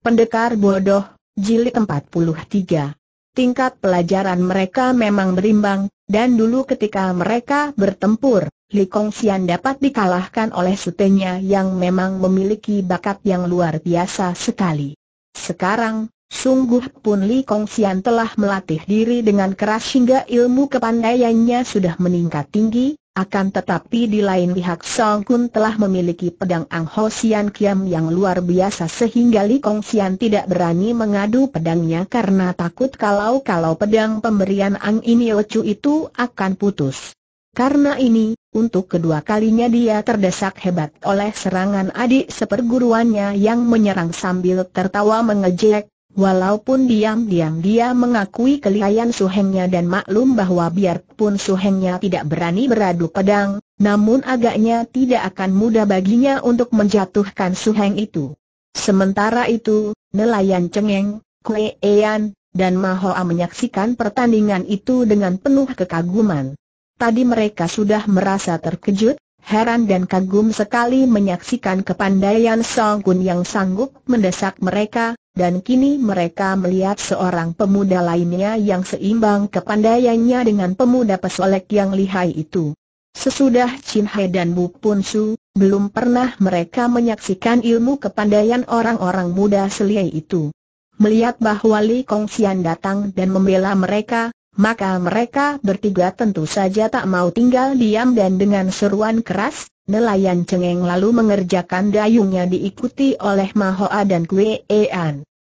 Pendekar Bodoh, Jilid 43 Tingkat pelajaran mereka memang berimbang, dan dulu ketika mereka bertempur, Li Kongxian dapat dikalahkan oleh sutenya yang memang memiliki bakat yang luar biasa sekali. Sekarang, sungguh pun Li Kongxian telah melatih diri dengan keras hingga ilmu kepandaiannya sudah meningkat tinggi, akan tetapi di lain pihak Song Kun telah memiliki pedang Ang Ho Sian Kiam yang luar biasa sehingga Li Kong Sian tidak berani mengadu pedangnya karena takut kalau-kalau pedang pemberian Ang ini Lecu itu akan putus. Karena ini, untuk kedua kalinya dia terdesak hebat oleh serangan adik seperguruannya yang menyerang sambil tertawa mengejek, Walaupun diam-diam dia mengakui kelihayan suhengnya dan maklum bahwa biarpun suhengnya tidak berani beradu pedang, namun agaknya tidak akan mudah baginya untuk menjatuhkan suheng itu. Sementara itu, nelayan cengeng, Kue Ean, dan Mahoa menyaksikan pertandingan itu dengan penuh kekaguman. Tadi mereka sudah merasa terkejut, heran dan kagum sekali menyaksikan kepandaian Song Kun yang sanggup mendesak mereka, dan kini mereka melihat seorang pemuda lainnya yang seimbang kepandaiannya dengan pemuda pesolek yang lihai itu. Sesudah Chin Hai dan Bu Pun Su, belum pernah mereka menyaksikan ilmu kepandaian orang-orang muda selia itu. Melihat bahwa Li Kongxian datang dan membela mereka, maka mereka bertiga tentu saja tak mau tinggal diam dan dengan seruan keras, nelayan cengeng lalu mengerjakan dayungnya diikuti oleh Mahoa dan Kue.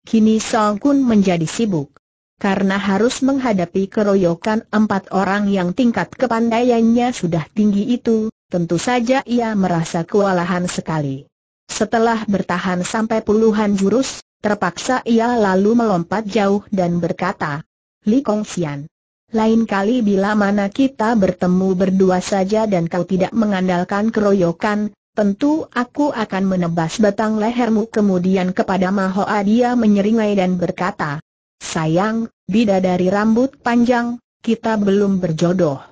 Kini Song Kun menjadi sibuk. Karena harus menghadapi keroyokan empat orang yang tingkat kepandaiannya sudah tinggi itu, tentu saja ia merasa kewalahan sekali. Setelah bertahan sampai puluhan jurus, terpaksa ia lalu melompat jauh dan berkata, Li Kongxian, lain kali bila mana kita bertemu berdua saja dan kau tidak mengandalkan keroyokan, tentu aku akan menebas batang lehermu kemudian kepada Mahoa dia menyeringai dan berkata, Sayang, bidadari rambut panjang, kita belum berjodoh.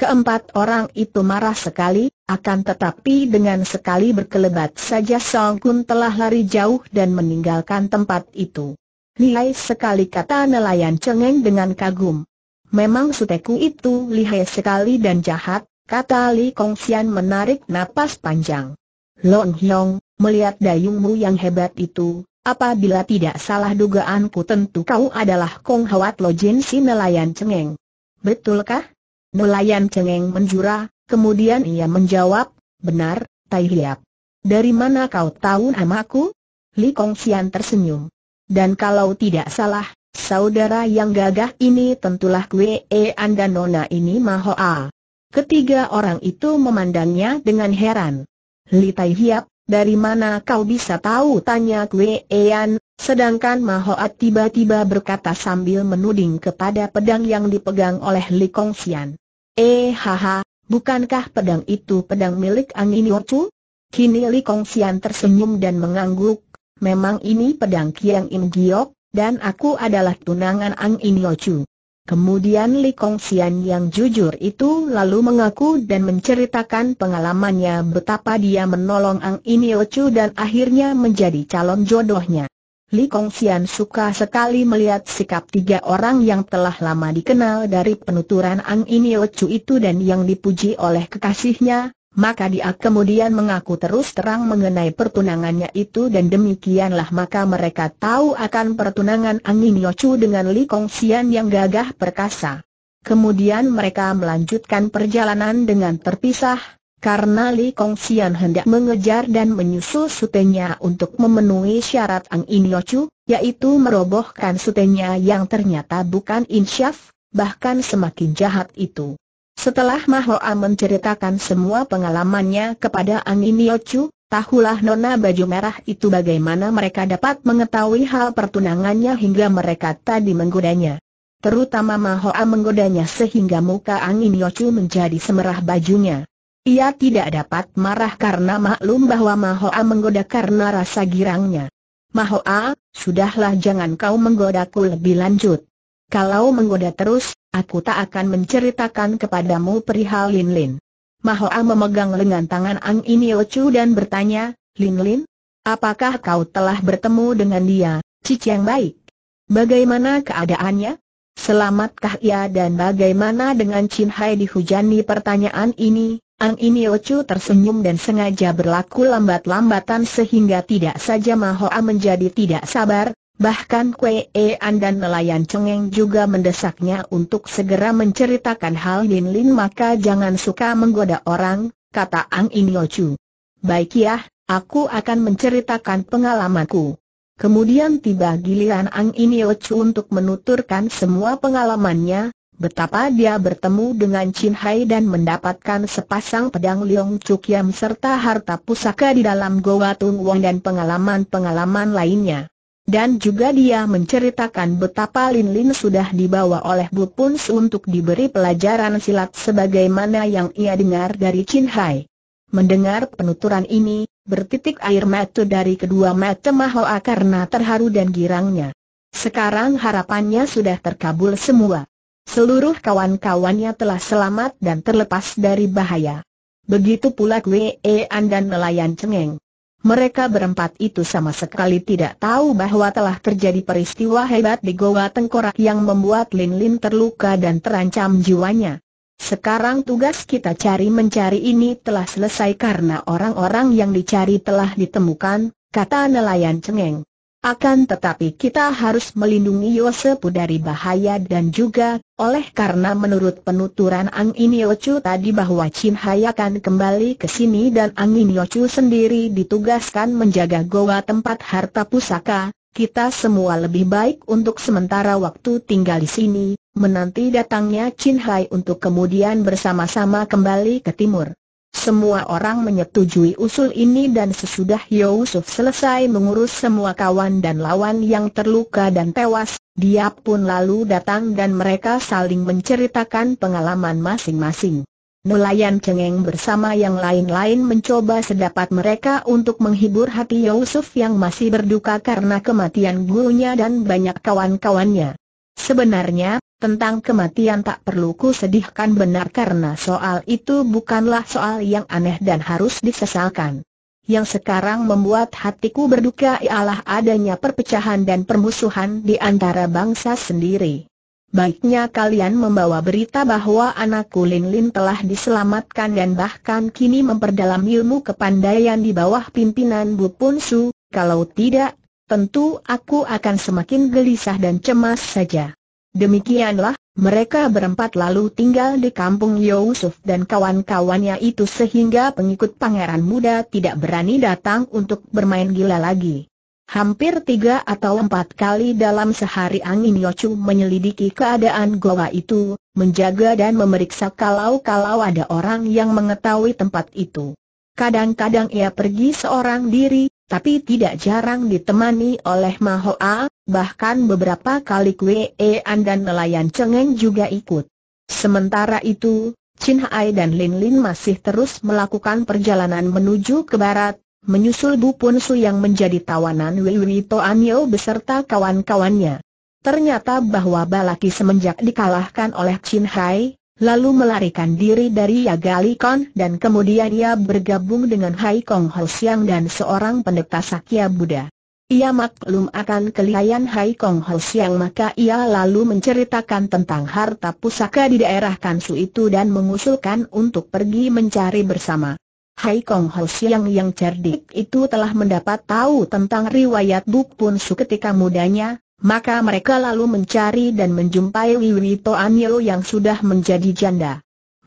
Keempat orang itu marah sekali, akan tetapi dengan sekali berkelebat saja Song Kun telah lari jauh dan meninggalkan tempat itu. Lihai sekali kata nelayan cengeng dengan kagum. Memang suteku itu lihai sekali dan jahat, kata Li Kongxian menarik napas panjang. Lon Hyong, melihat dayungmu yang hebat itu, apabila tidak salah dugaanku tentu kau adalah Kong Hwat Lo Jin si nelayan cengeng. Betulkah? Nelayan cengeng menjura, kemudian ia menjawab, benar, Tai Hiap. Dari mana kau tahu namaku? Li Kongxian tersenyum. Dan kalau tidak salah, Saudara yang gagah ini tentulah Kue Ean dan Nona ini Mahoa. Ketiga orang itu memandangnya dengan heran. Li Tai Hiap, dari mana kau bisa tahu tanya Kue Ean, sedangkan Mahoa tiba-tiba berkata sambil menuding kepada pedang yang dipegang oleh Li Kongxian. Eh haha, bukankah pedang itu pedang milik Angin Yochu? Kini Li Kongxian tersenyum dan mengangguk, memang ini pedang Kiang Im Giok, dan aku adalah tunangan Ang Inyochu. Kemudian Li Kongxian yang jujur itu lalu mengaku dan menceritakan pengalamannya betapa dia menolong Ang Inyochu dan akhirnya menjadi calon jodohnya. Li Kongxian suka sekali melihat sikap tiga orang yang telah lama dikenal dari penuturan Ang Inyochu itu dan yang dipuji oleh kekasihnya, maka dia kemudian mengaku terus terang mengenai pertunangannya itu dan demikianlah maka mereka tahu akan pertunangan Angin Yochu dengan Li Kongxian yang gagah perkasa. Kemudian mereka melanjutkan perjalanan dengan terpisah, karena Li Kongxian hendak mengejar dan menyusul sutenya untuk memenuhi syarat Angin Yochu, yaitu merobohkan sutenya yang ternyata bukan insyaf, bahkan semakin jahat itu. Setelah Mahoa menceritakan semua pengalamannya kepada Angin Yochu, tahulah nona baju merah itu bagaimana mereka dapat mengetahui hal pertunangannya hingga mereka tadi menggodanya. Terutama Mahoa menggodanya sehingga muka Angin Yochu menjadi semerah bajunya. Ia tidak dapat marah karena maklum bahwa Mahoa menggoda karena rasa girangnya. Mahoa, sudahlah jangan kau menggodaku lebih lanjut. Kalau menggoda terus, aku tak akan menceritakan kepadamu perihal Lin Lin. Mahoa memegang lengan tangan Ang Ini Ocu dan bertanya, Lin Lin? Apakah kau telah bertemu dengan dia, Cici yang baik? Bagaimana keadaannya? Selamatkah ia dan bagaimana dengan Chin Hai dihujani pertanyaan ini? Ang Ini Ocu tersenyum dan sengaja berlaku lambat-lambatan sehingga tidak saja Mahoa menjadi tidak sabar, bahkan Kue An dan nelayan Cengeng juga mendesaknya untuk segera menceritakan hal Lin Lin maka jangan suka menggoda orang, kata Ang Ini Ocu. Baik ya, aku akan menceritakan pengalamanku. Kemudian tiba giliran Ang Ini Ocu untuk menuturkan semua pengalamannya, betapa dia bertemu dengan Chin Hai dan mendapatkan sepasang pedang Leong Chuk Yam serta harta pusaka di dalam Goa Tung Wong dan pengalaman-pengalaman lainnya. Dan juga dia menceritakan betapa Lin Lin sudah dibawa oleh Bu Pun Su untuk diberi pelajaran silat sebagaimana yang ia dengar dari Chin Hai. Mendengar penuturan ini, bertitik air mata dari kedua mata Mahoa karena terharu dan girangnya. Sekarang harapannya sudah terkabul semua. Seluruh kawan-kawannya telah selamat dan terlepas dari bahaya. Begitu pula Kwe An dan nelayan cengeng. Mereka berempat itu sama sekali tidak tahu bahwa telah terjadi peristiwa hebat di Goa Tengkorak yang membuat Lin Lin terluka dan terancam jiwanya. Sekarang tugas kita cari mencari ini telah selesai karena orang-orang yang dicari telah ditemukan, kata nelayan cengeng. Akan tetapi kita harus melindungi Yosepu dari bahaya dan juga, oleh karena menurut penuturan Ang Iniochu tadi bahwa Chin Hai akan kembali ke sini dan Ang Iniochu sendiri ditugaskan menjaga goa tempat harta pusaka, kita semua lebih baik untuk sementara waktu tinggal di sini, menanti datangnya Chin Hai untuk kemudian bersama-sama kembali ke timur. Semua orang menyetujui usul ini dan sesudah Yusuf selesai mengurus semua kawan dan lawan yang terluka dan tewas, dia pun lalu datang dan mereka saling menceritakan pengalaman masing-masing. Nelayan cengeng bersama yang lain-lain mencoba sedapat mereka untuk menghibur hati Yusuf yang masih berduka karena kematian gurunya dan banyak kawan-kawannya. Sebenarnya, tentang kematian tak perlu ku sedihkan benar karena soal itu bukanlah soal yang aneh dan harus disesalkan. Yang sekarang membuat hatiku berduka ialah adanya perpecahan dan permusuhan di antara bangsa sendiri. Baiknya kalian membawa berita bahwa anakku Lin Lin telah diselamatkan dan bahkan kini memperdalam ilmu kepandaian di bawah pimpinan Bu Pun Su, kalau tidak, tentu aku akan semakin gelisah dan cemas saja. Demikianlah, mereka berempat lalu tinggal di kampung Yusuf dan kawan-kawannya itu sehingga pengikut pangeran muda tidak berani datang untuk bermain gila lagi. Hampir tiga atau empat kali dalam sehari angin Yochu menyelidiki keadaan goa itu, menjaga dan memeriksa kalau-kalau ada orang yang mengetahui tempat itu. Kadang-kadang ia pergi seorang diri, tapi tidak jarang ditemani oleh Mahoa, bahkan beberapa kali Kwe An dan nelayan Cengeng juga ikut. Sementara itu, Chin Hai dan Lin Lin masih terus melakukan perjalanan menuju ke barat, menyusul Bu Pun Su yang menjadi tawanan Wei Toan Yo beserta kawan-kawannya. Ternyata bahwa Balaki semenjak dikalahkan oleh Chin Hai, lalu melarikan diri dari Yagalikon dan kemudian ia bergabung dengan Hai Kong Ho Siang dan seorang pendeta Sakya Buddha. Ia maklum akan kelihayan Hai Kong Ho Siang maka ia lalu menceritakan tentang harta pusaka di daerah Kansu itu dan mengusulkan untuk pergi mencari bersama. Hai Kong Ho Siang yang cerdik itu telah mendapat tahu tentang riwayat Buk Pun Su ketika mudanya, maka mereka lalu mencari dan menjumpai Wiwi Toanyo yang sudah menjadi janda.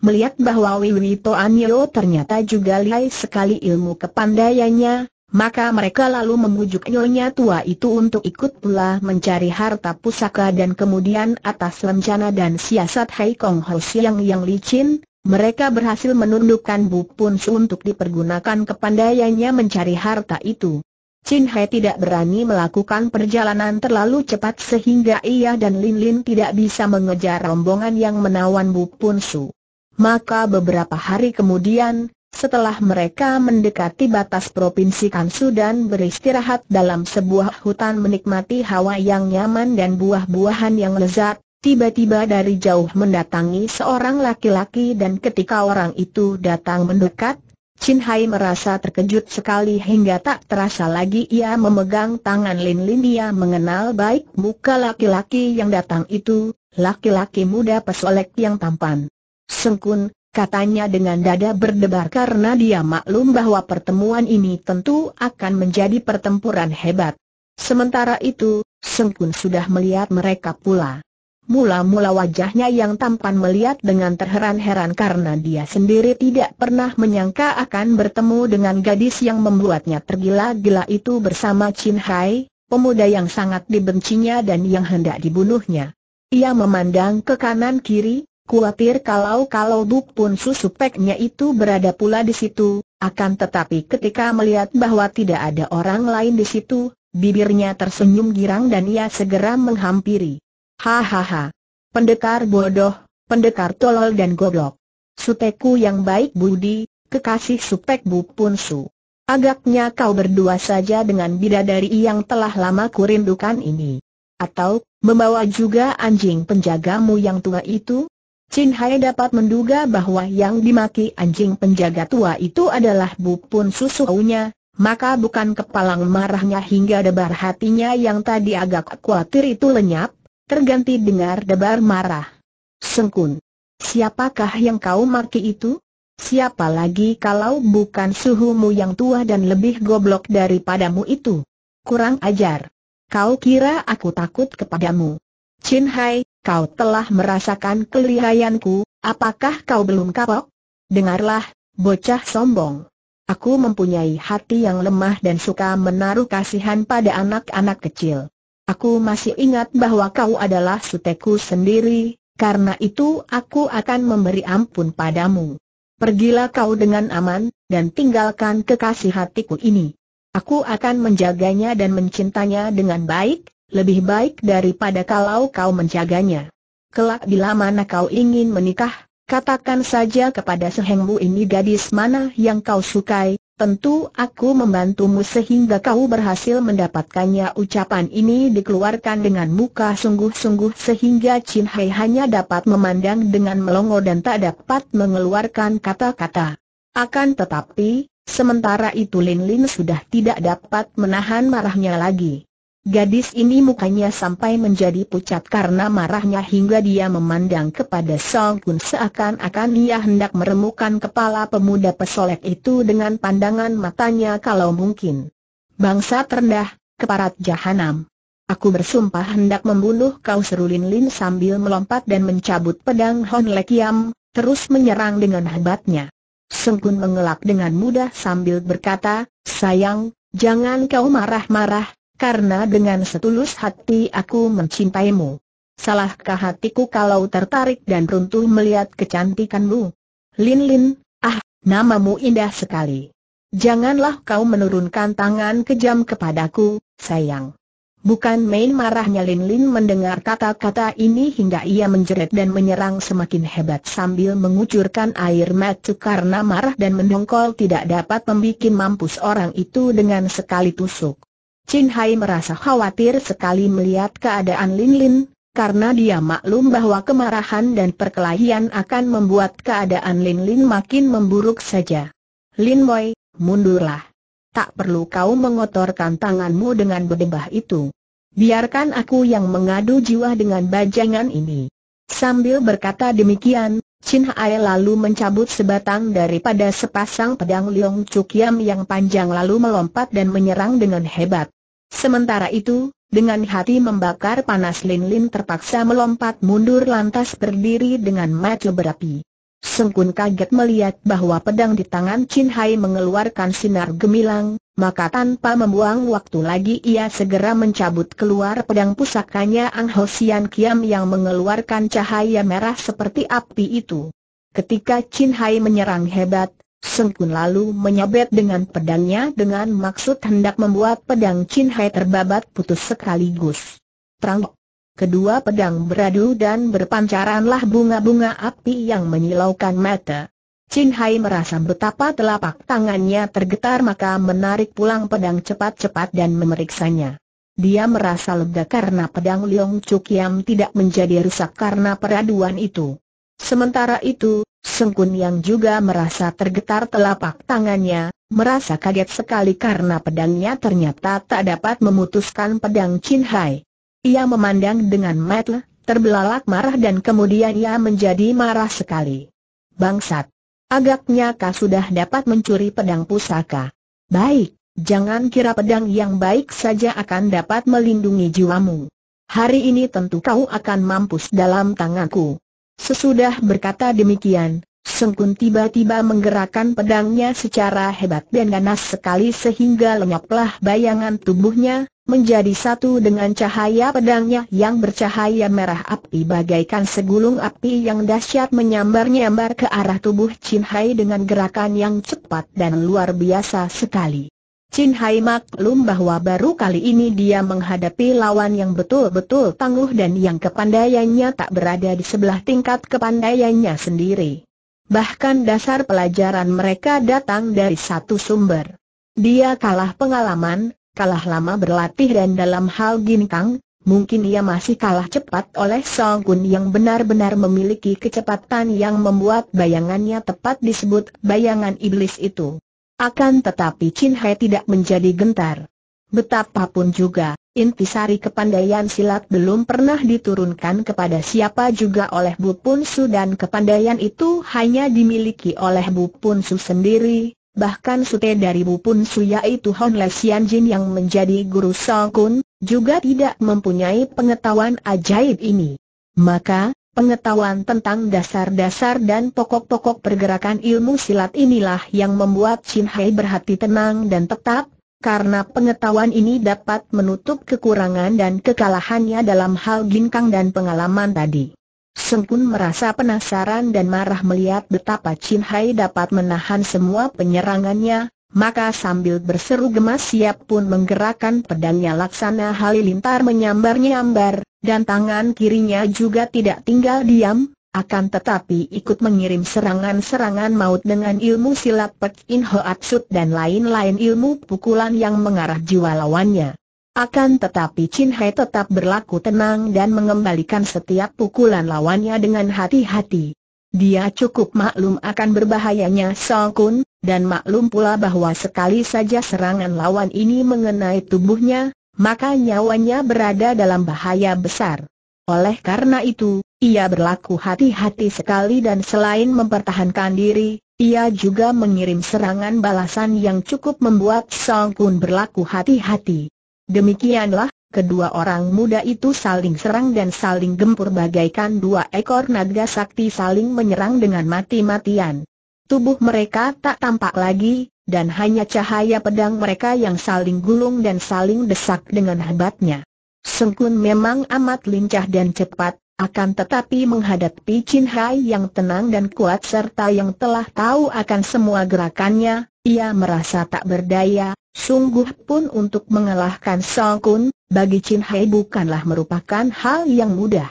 Melihat bahwa Wiwi Toanyo ternyata juga lihai sekali ilmu kepandaiannya, maka mereka lalu memujuk nyonya tua itu untuk ikut pula mencari harta pusaka dan kemudian atas rencana dan siasat Hai Kong Ho Siang yang licin, mereka berhasil menundukkan Bu Pun Su untuk dipergunakan kepandaiannya mencari harta itu. Chin Hai tidak berani melakukan perjalanan terlalu cepat sehingga ia dan Lin Lin tidak bisa mengejar rombongan yang menawan Bu Pun Su. Maka beberapa hari kemudian, setelah mereka mendekati batas provinsi Kansu dan beristirahat dalam sebuah hutan menikmati hawa yang nyaman dan buah-buahan yang lezat, tiba-tiba dari jauh mendatangi seorang laki-laki dan ketika orang itu datang mendekat, Chin Hai merasa terkejut sekali hingga tak terasa lagi ia memegang tangan Lin Lin ia mengenal baik muka laki-laki yang datang itu, laki-laki muda pesolek yang tampan. Sengkun, katanya dengan dada berdebar karena dia maklum bahwa pertemuan ini tentu akan menjadi pertempuran hebat. Sementara itu, Sengkun sudah melihat mereka pula. Mula-mula wajahnya yang tampan melihat dengan terheran-heran karena dia sendiri tidak pernah menyangka akan bertemu dengan gadis yang membuatnya tergila-gila itu bersama Chin Hai, pemuda yang sangat dibencinya dan yang hendak dibunuhnya. Ia memandang ke kanan kiri, khawatir kalau-kalau Buk pun susupeknya itu berada pula di situ, akan tetapi ketika melihat bahwa tidak ada orang lain di situ, bibirnya tersenyum girang dan ia segera menghampiri. Hahaha. Pendekar bodoh, pendekar tolol dan goblok. Suteku yang baik budi, kekasih supek Bu Punsu. Agaknya kau berdua saja dengan bidadari yang telah lama kurindukan ini. Atau, membawa juga anjing penjagamu yang tua itu? Chin Hai dapat menduga bahwa yang dimaki anjing penjaga tua itu adalah Bu Pun Susunya, maka bukan kepalang marahnya hingga debar hatinya yang tadi agak khawatir itu lenyap, terganti dengar debar marah. Sengkun. Siapakah yang kau maki itu? Siapa lagi kalau bukan suhumu yang tua dan lebih goblok daripadamu itu? Kurang ajar. Kau kira aku takut kepadamu? Chin Hai, kau telah merasakan kelihayanku, apakah kau belum kapok? Dengarlah, bocah sombong. Aku mempunyai hati yang lemah dan suka menaruh kasihan pada anak-anak kecil. Aku masih ingat bahwa kau adalah suteku sendiri, karena itu aku akan memberi ampun padamu. Pergilah kau dengan aman, dan tinggalkan kekasih hatiku ini. Aku akan menjaganya dan mencintanya dengan baik, lebih baik daripada kalau kau menjaganya. Kelak bila mana kau ingin menikah, katakan saja kepada sehengmu ini gadis mana yang kau sukai, Tentu aku membantumu sehingga kau berhasil mendapatkannya Ucapan ini dikeluarkan dengan muka sungguh-sungguh sehingga Chin Hai hanya dapat memandang dengan melongo dan tak dapat mengeluarkan kata-kata. Akan tetapi, sementara itu Lin Lin sudah tidak dapat menahan marahnya lagi. Gadis ini mukanya sampai menjadi pucat karena marahnya hingga dia memandang kepada Song Kun seakan-akan ia hendak meremukan kepala pemuda pesolek itu dengan pandangan matanya kalau mungkin. Bangsa terendah, keparat jahanam. Aku bersumpah hendak membunuh kau seru Lin sambil melompat dan mencabut pedang Hon Lek Yam, terus menyerang dengan hebatnya. Seng Kun mengelak dengan mudah sambil berkata, sayang, jangan kau marah-marah, karena dengan setulus hati aku mencintaimu. Salahkah hatiku kalau tertarik dan runtuh melihat kecantikanmu? Lin Lin, ah, namamu indah sekali. Janganlah kau menurunkan tangan kejam kepadaku, sayang. Bukan main marahnya Lin Lin mendengar kata-kata ini hingga ia menjerit dan menyerang semakin hebat sambil mengucurkan air mata karena marah dan mendongkol tidak dapat membuat mampus orang itu dengan sekali tusuk. Chin Hai merasa khawatir sekali melihat keadaan Lin Lin, karena dia maklum bahwa kemarahan dan perkelahian akan membuat keadaan Lin Lin makin memburuk saja. Lin Boy, mundurlah. Tak perlu kau mengotorkan tanganmu dengan berdebah itu. Biarkan aku yang mengadu jiwa dengan bajangan ini. Sambil berkata demikian, Chin Hai lalu mencabut sebatang daripada sepasang pedang Leong Chuk Yam yang panjang lalu melompat dan menyerang dengan hebat. Sementara itu, dengan hati membakar panas Lin Lin terpaksa melompat mundur lantas berdiri dengan mata berapi. Sengkun kaget melihat bahwa pedang di tangan Chin Hai mengeluarkan sinar gemilang, maka tanpa membuang waktu lagi ia segera mencabut keluar pedang pusakanya Ang Ho Sian Kiam yang mengeluarkan cahaya merah seperti api itu. Ketika Chin Hai menyerang hebat, Sengkun lalu menyabet dengan pedangnya dengan maksud hendak membuat pedang Chin Hai terbabat putus sekaligus. Terang Kedua pedang beradu dan berpancaranlah bunga-bunga api yang menyilaukan mata. Chin Hai merasa betapa telapak tangannya tergetar maka menarik pulang pedang cepat-cepat dan memeriksanya. Dia merasa lega karena pedang Leong Chuk Yam tidak menjadi rusak karena peraduan itu. Sementara itu, Sengkun yang juga merasa tergetar telapak tangannya, merasa kaget sekali karena pedangnya ternyata tak dapat memutuskan pedang Chin Hai. Ia memandang dengan mata terbelalak marah dan kemudian ia menjadi marah sekali. Bangsat! Agaknya kau sudah dapat mencuri pedang pusaka. Baik, jangan kira pedang yang baik saja akan dapat melindungi jiwamu. Hari ini tentu kau akan mampus dalam tanganku. Sesudah berkata demikian, Sengkun tiba-tiba menggerakkan pedangnya secara hebat dan ganas sekali sehingga lenyaplah bayangan tubuhnya, menjadi satu dengan cahaya pedangnya yang bercahaya merah api bagaikan segulung api yang dahsyat menyambar-nyambar ke arah tubuh Chin Hai dengan gerakan yang cepat dan luar biasa sekali. Chin Hai maklum bahwa baru kali ini dia menghadapi lawan yang betul-betul tangguh dan yang kepandaiannya tak berada di sebelah tingkat kepandaiannya sendiri. Bahkan dasar pelajaran mereka datang dari satu sumber. Dia kalah pengalaman, kalah lama berlatih dan dalam hal ginkang, mungkin ia masih kalah cepat oleh Song Kun yang benar-benar memiliki kecepatan yang membuat bayangannya tepat disebut bayangan iblis itu. Akan tetapi Chin Hai tidak menjadi gentar. Betapapun juga, intisari kepandaian silat belum pernah diturunkan kepada siapa juga oleh Bu Pun Su dan kepandaian itu hanya dimiliki oleh Bu Pun Su sendiri, Bahkan sute dari Bu Pun Su yaitu Hon Le Sian Jin yang menjadi guru Song Kun, juga tidak mempunyai pengetahuan ajaib ini. Maka, pengetahuan tentang dasar-dasar dan pokok-pokok pergerakan ilmu silat inilah yang membuat Chin Hai berhati tenang dan tetap, karena pengetahuan ini dapat menutup kekurangan dan kekalahannya dalam hal ginkang dan pengalaman tadi. Seng Kun merasa penasaran dan marah melihat betapa Chin Hai dapat menahan semua penyerangannya, maka sambil berseru gemas siap pun menggerakkan pedangnya laksana halilintar menyambar-nyambar, dan tangan kirinya juga tidak tinggal diam, akan tetapi ikut mengirim serangan-serangan maut dengan ilmu silat Pek In Hoatsut dan lain-lain ilmu pukulan yang mengarah jiwa lawannya. Akan tetapi Chin Hai tetap berlaku tenang dan mengembalikan setiap pukulan lawannya dengan hati-hati. Dia cukup maklum akan berbahayanya Song Kun, dan maklum pula bahwa sekali saja serangan lawan ini mengenai tubuhnya, maka nyawanya berada dalam bahaya besar. Oleh karena itu, ia berlaku hati-hati sekali dan selain mempertahankan diri, ia juga mengirim serangan balasan yang cukup membuat Song Kun berlaku hati-hati. Demikianlah, kedua orang muda itu saling serang dan saling gempur bagaikan dua ekor naga sakti saling menyerang dengan mati-matian. Tubuh mereka tak tampak lagi, dan hanya cahaya pedang mereka yang saling gulung dan saling desak dengan hebatnya. Sengkun memang amat lincah dan cepat, akan tetapi menghadapi Chin Hai yang tenang dan kuat serta yang telah tahu akan semua gerakannya, ia merasa tak berdaya, Sungguh pun untuk mengalahkan Song Kun, bagi Chin Hai bukanlah merupakan hal yang mudah.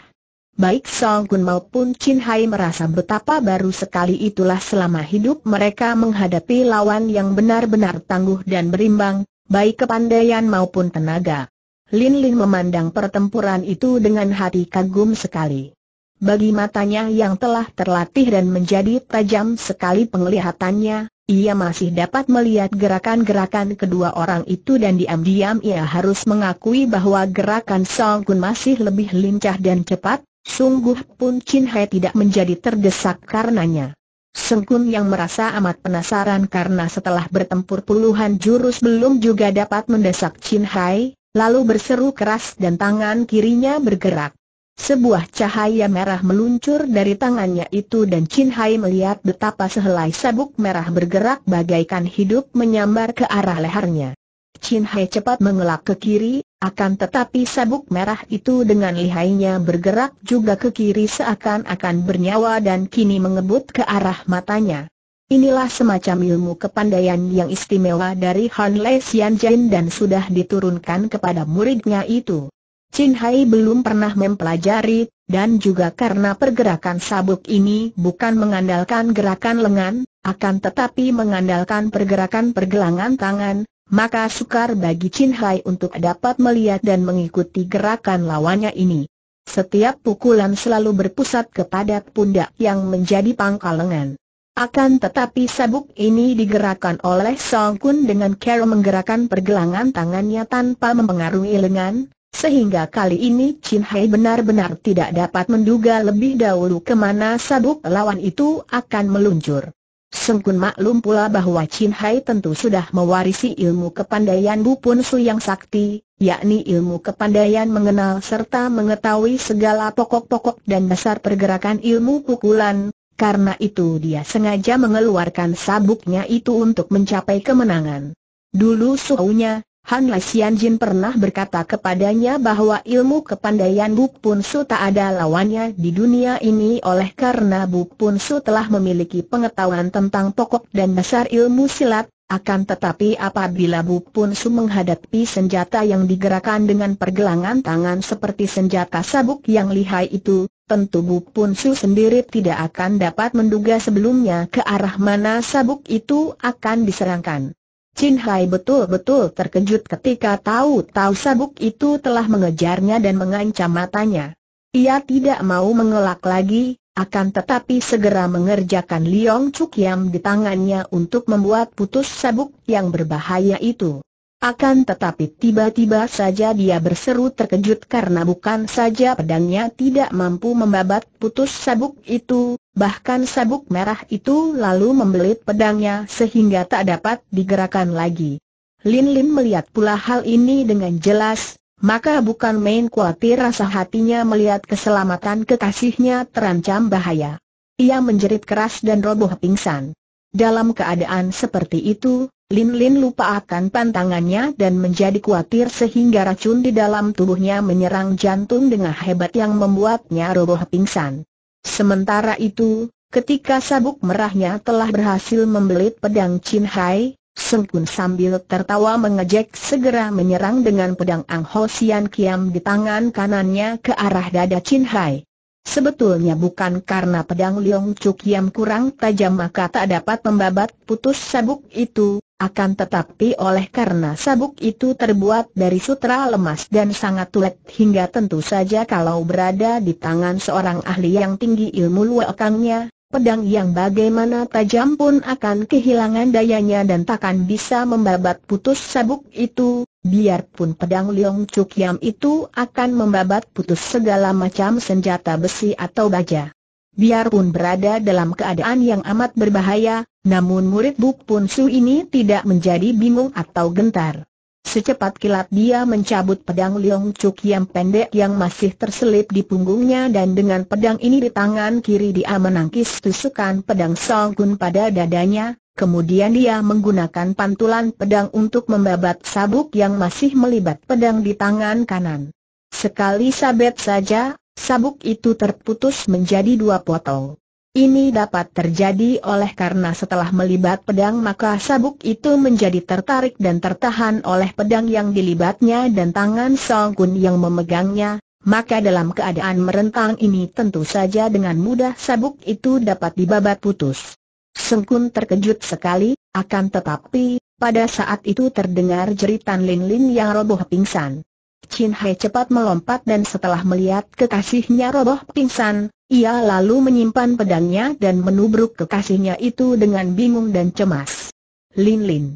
Baik Song Kun maupun Chin Hai merasa betapa baru sekali itulah selama hidup mereka menghadapi lawan yang benar-benar tangguh dan berimbang, baik kepandaian maupun tenaga. Lin Lin memandang pertempuran itu dengan hati kagum sekali. Bagi matanya yang telah terlatih dan menjadi tajam sekali penglihatannya, ia masih dapat melihat gerakan-gerakan kedua orang itu dan diam-diam ia harus mengakui bahwa gerakan Song Kun masih lebih lincah dan cepat, sungguh pun Chin Hai tidak menjadi terdesak karenanya. Seng Kun yang merasa amat penasaran karena setelah bertempur puluhan jurus belum juga dapat mendesak Chin Hai, lalu berseru keras dan tangan kirinya bergerak. Sebuah cahaya merah meluncur dari tangannya itu dan Chin Hai melihat betapa sehelai sabuk merah bergerak bagaikan hidup menyambar ke arah lehernya. Chin Hai cepat mengelak ke kiri, akan tetapi sabuk merah itu dengan lihainya bergerak juga ke kiri seakan-akan bernyawa dan kini mengebut ke arah matanya. Inilah semacam ilmu kepandaian yang istimewa dari Han Le Xian Jin dan sudah diturunkan kepada muridnya itu. Chin Hai belum pernah mempelajari, dan juga karena pergerakan sabuk ini bukan mengandalkan gerakan lengan, akan tetapi mengandalkan pergerakan pergelangan tangan, maka sukar bagi Chin Hai untuk dapat melihat dan mengikuti gerakan lawannya ini. setiap pukulan selalu berpusat kepada pundak yang menjadi pangkal lengan. Akan tetapi sabuk ini digerakkan oleh Song Kun dengan cara menggerakkan pergelangan tangannya tanpa mempengaruhi lengan, sehingga kali ini Chin Hai benar-benar tidak dapat menduga lebih dahulu ke mana sabuk lawan itu akan meluncur. Seng Kun maklum pula bahwa Chin Hai tentu sudah mewarisi ilmu kepandaian Bu Pun Su yang sakti, yakni ilmu kepandaian mengenal serta mengetahui segala pokok-pokok dan dasar pergerakan ilmu pukulan, karena itu dia sengaja mengeluarkan sabuknya itu untuk mencapai kemenangan. Dulu suhunya, Han Lasian Jin pernah berkata kepadanya bahwa ilmu kepandaian Bu Pun Su tak ada lawannya di dunia ini oleh karena Bu Pun Su telah memiliki pengetahuan tentang pokok dan dasar ilmu silat, akan tetapi apabila Bu Pun Su menghadapi senjata yang digerakkan dengan pergelangan tangan seperti senjata sabuk yang lihai itu, tentu Bu Pun Su sendiri tidak akan dapat menduga sebelumnya ke arah mana sabuk itu akan diserangkan. Chin Hai betul-betul terkejut ketika tahu-tahu sabuk itu telah mengejarnya dan mengancam matanya. Ia tidak mau mengelak lagi, akan tetapi segera mengerjakan Liong Chuk Yam di tangannya untuk membuat putus sabuk yang berbahaya itu. Akan tetapi tiba-tiba saja dia berseru terkejut karena bukan saja pedangnya tidak mampu membabat putus sabuk itu, bahkan sabuk merah itu lalu membelit pedangnya sehingga tak dapat digerakkan lagi. Lin Lin melihat pula hal ini dengan jelas, maka bukan main khawatir rasa hatinya melihat keselamatan kekasihnya terancam bahaya. Ia menjerit keras dan roboh pingsan. Dalam keadaan seperti itu, Lin Lin lupa akan pantangannya dan menjadi khawatir sehingga racun di dalam tubuhnya menyerang jantung dengan hebat yang membuatnya roboh pingsan. Sementara itu, ketika sabuk merahnya telah berhasil membelit pedang Chin Hai, Seng Kun sambil tertawa mengejek segera menyerang dengan pedang Ang Ho Sian Kiam di tangan kanannya ke arah dada Chin Hai. Sebetulnya bukan karena pedang Leong Chuk Yam kurang tajam maka tak dapat membabat putus sabuk itu, akan tetapi oleh karena sabuk itu terbuat dari sutra lemas dan sangat tulet hingga tentu saja kalau berada di tangan seorang ahli yang tinggi ilmu luakangnya, pedang yang bagaimana tajam pun akan kehilangan dayanya dan takkan bisa membabat putus sabuk itu, biarpun pedang Leong Chuk Yam itu akan membabat putus segala macam senjata besi atau baja. Biarpun berada dalam keadaan yang amat berbahaya, namun murid Bu Pun Su ini tidak menjadi bingung atau gentar. Secepat kilat dia mencabut pedang Leong Chuk yang pendek yang masih terselip di punggungnya dan dengan pedang ini di tangan kiri dia menangkis tusukan pedang Song Kun pada dadanya, kemudian dia menggunakan pantulan pedang untuk membabat sabuk yang masih melibat pedang di tangan kanan. Sekali sabet saja, sabuk itu terputus menjadi dua potong. Ini dapat terjadi oleh karena setelah melibat pedang maka sabuk itu menjadi tertarik dan tertahan oleh pedang yang dilibatnya dan tangan Song Kun yang memegangnya, maka dalam keadaan merentang ini tentu saja dengan mudah sabuk itu dapat dibabat putus. Seng Kun terkejut sekali, akan tetapi, pada saat itu terdengar jeritan Lin Lin yang roboh pingsan. Chin Hai cepat melompat dan setelah melihat kekasihnya roboh pingsan, ia lalu menyimpan pedangnya dan menubruk kekasihnya itu dengan bingung dan cemas. Lin Lin.